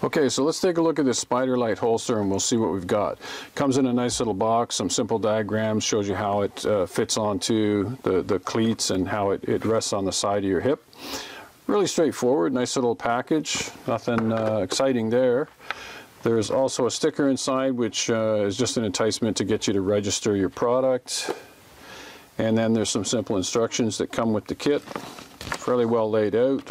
Okay, so let's take a look at this Spiderlite holster and we'll see what we've got. Comes in a nice little box, some simple diagrams, shows you how it uh, fits onto the, the cleats and how it, it rests on the side of your hip. Really straightforward, nice little package, nothing uh, exciting there. There's also a sticker inside which uh, is just an enticement to get you to register your product. And then there's some simple instructions that come with the kit, fairly well laid out.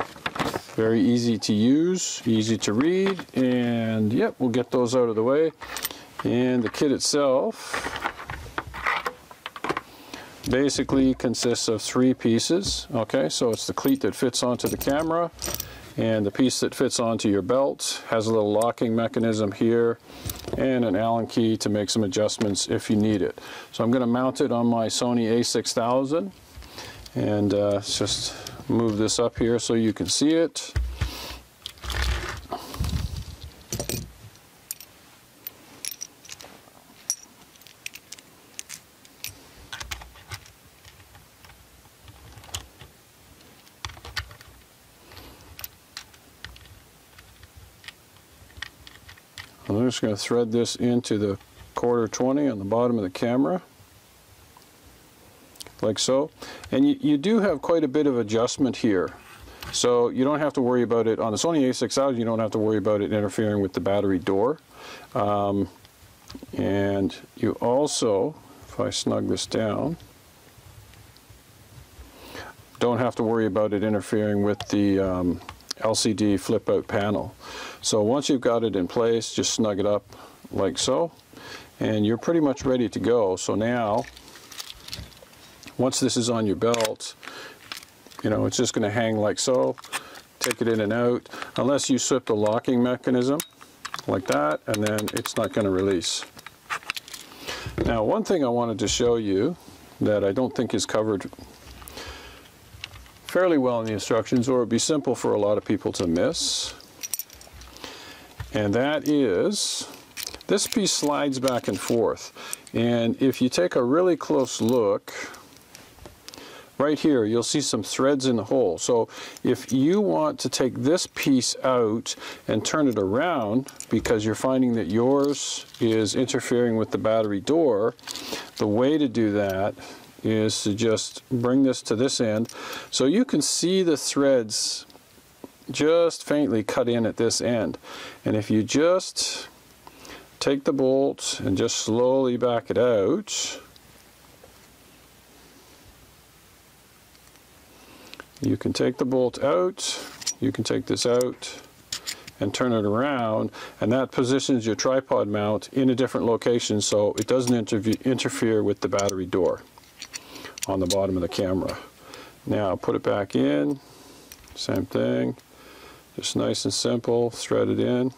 Very easy to use, easy to read, and yep, we'll get those out of the way. And the kit itself basically consists of three pieces. Okay, so it's the cleat that fits onto the camera, and the piece that fits onto your belt has a little locking mechanism here and an Allen key to make some adjustments if you need it. So I'm going to mount it on my Sony a6000 and uh, just move this up here so you can see it. I'm just going to thread this into the quarter 20 on the bottom of the camera like so. And you, you do have quite a bit of adjustment here. So you don't have to worry about it, on the Sony a6000 you don't have to worry about it interfering with the battery door. Um, and you also, if I snug this down, don't have to worry about it interfering with the um, LCD flip out panel. So once you've got it in place, just snug it up like so, and you're pretty much ready to go. So now once this is on your belt, you know, it's just going to hang like so. Take it in and out, unless you slip the locking mechanism like that, and then it's not going to release. Now, one thing I wanted to show you that I don't think is covered fairly well in the instructions, or it'd be simple for a lot of people to miss, and that is this piece slides back and forth. And if you take a really close look, right here you'll see some threads in the hole. So if you want to take this piece out and turn it around because you're finding that yours is interfering with the battery door the way to do that is to just bring this to this end. So you can see the threads just faintly cut in at this end. And if you just take the bolt and just slowly back it out You can take the bolt out, you can take this out and turn it around and that positions your tripod mount in a different location so it doesn't interfere with the battery door on the bottom of the camera. Now put it back in, same thing, just nice and simple, thread it in.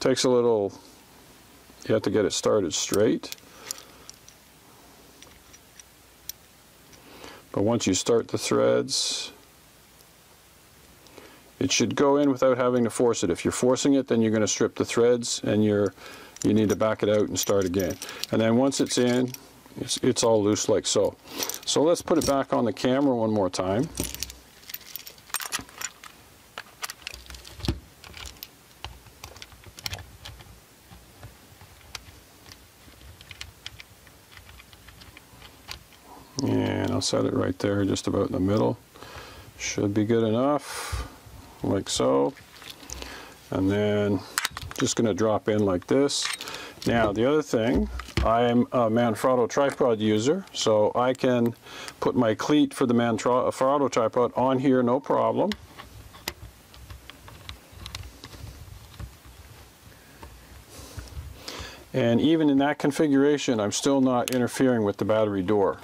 Takes a little, you have to get it started straight. But once you start the threads, it should go in without having to force it. If you're forcing it, then you're going to strip the threads and you're, you need to back it out and start again. And then once it's in, it's, it's all loose like so. So let's put it back on the camera one more time. Set it right there just about in the middle. Should be good enough, like so. And then just going to drop in like this. Now the other thing, I'm a Manfrotto tripod user, so I can put my cleat for the Manfrotto tripod on here, no problem. And even in that configuration, I'm still not interfering with the battery door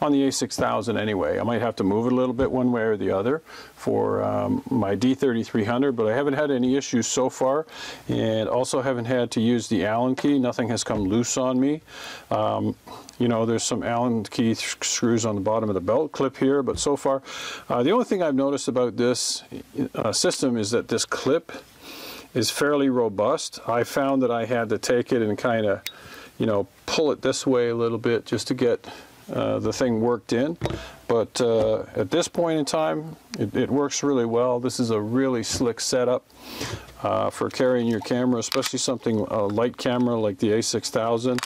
on the A6000 anyway. I might have to move it a little bit one way or the other for um, my D3300, but I haven't had any issues so far, and also haven't had to use the Allen key. Nothing has come loose on me. Um, you know, there's some Allen key screws on the bottom of the belt clip here, but so far, uh, the only thing I've noticed about this uh, system is that this clip is fairly robust. I found that I had to take it and kind of, you know, pull it this way a little bit just to get uh, the thing worked in. But uh, at this point in time, it, it, works really well. This is a really slick setup uh, for carrying your camera, especially something a light camera like the a6000.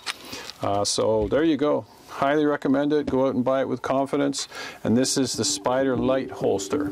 Uh, so there you go. Highly recommend it. Go out and buy it with confidence. And this is the Spider Light holster.